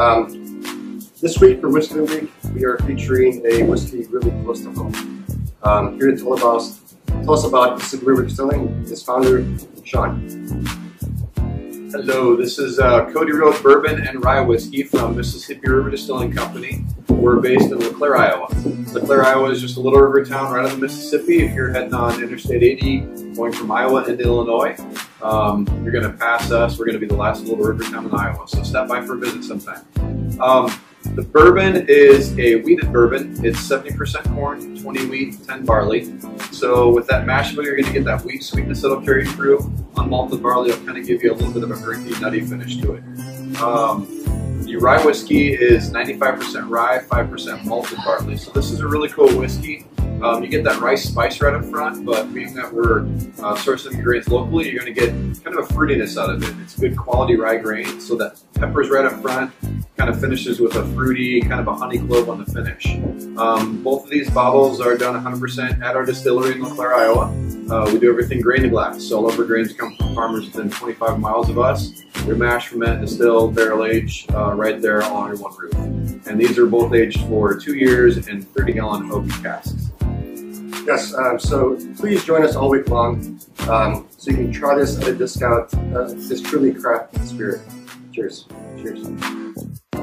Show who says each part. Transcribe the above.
Speaker 1: Um, this week for Whiskey Week, we are featuring a whiskey really close to home. Um, here to tell, tell us about Mississippi River Distilling is founder Sean.
Speaker 2: Hello, this is uh, Cody Road Bourbon and Rye Whiskey from Mississippi River Distilling Company. We're based in LeClaire, Iowa. LeClaire, Iowa is just a little river town right on the Mississippi. If you're heading on Interstate 80, going from Iowa into Illinois, um, you're going to pass us. We're going to be the last little river town in Iowa, so stop by for a visit sometime. Um, the bourbon is a wheated bourbon. It's 70% corn, 20 wheat, 10 barley. So with that mash bill, you're going to get that wheat sweetness that'll carry through. Unmalted barley, it'll kind of give you a little bit of a earthy, nutty finish to it. Um, the rye whiskey is 95% rye, 5% malted barley. So this is a really cool whiskey. Um, you get that rye spice right up front, but being that we're uh, sourcing grains locally, you're going to get kind of a fruitiness out of it. It's good quality rye grain, so that pepper's right up front, kind of finishes with a fruity, kind of a honey clove on the finish. Um, both of these bottles are done 100% at our distillery in LeClaire, Iowa. Uh, we do everything grain to glass, so all of our grains come from farmers within 25 miles of us. They're mashed, fermented, distilled, barrel aged, uh, right there all under one roof. And these are both aged for two years in 30 gallon oak casks.
Speaker 1: Yes, um, so please join us all week long um, so you can try this at a discount. Uh, this truly craft spirit. Cheers. Cheers.